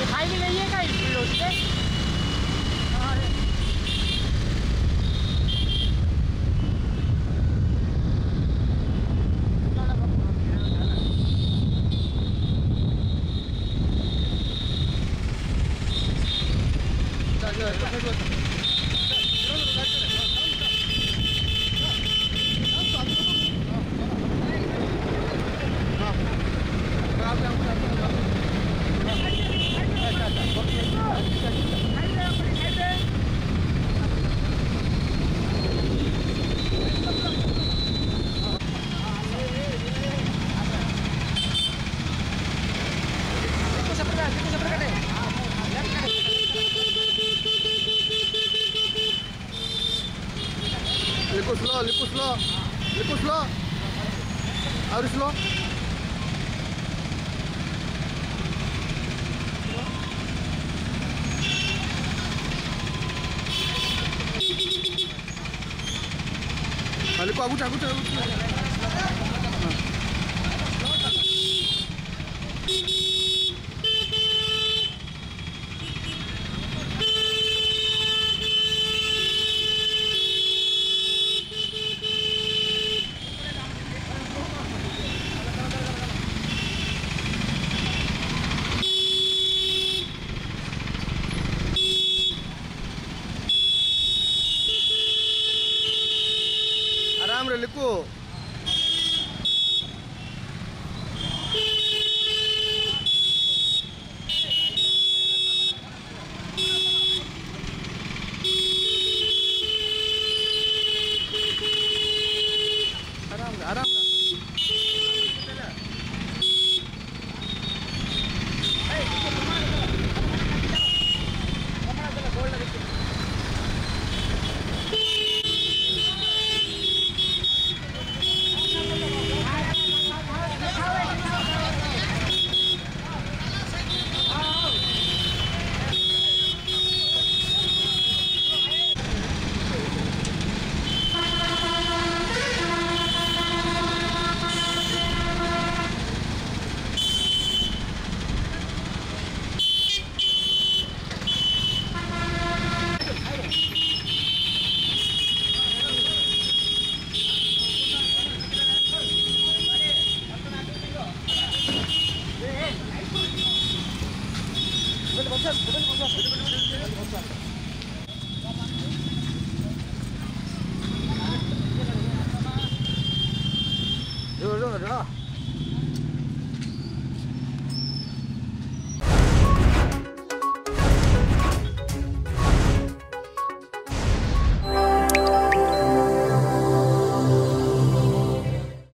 दिखाई भी नहीं है क्या Kita seberkan, kita seberkan. les pousse là, les pousse là, les pousse là. Arrête là. Allez pas, goûte, goûte, goûte. Lipu आराम 这死的你，了，人了。